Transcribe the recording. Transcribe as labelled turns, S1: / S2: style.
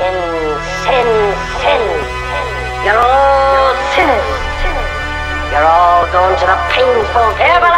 S1: in sin, sin. You're all sinners. You're all going to the painful, terrible. hell.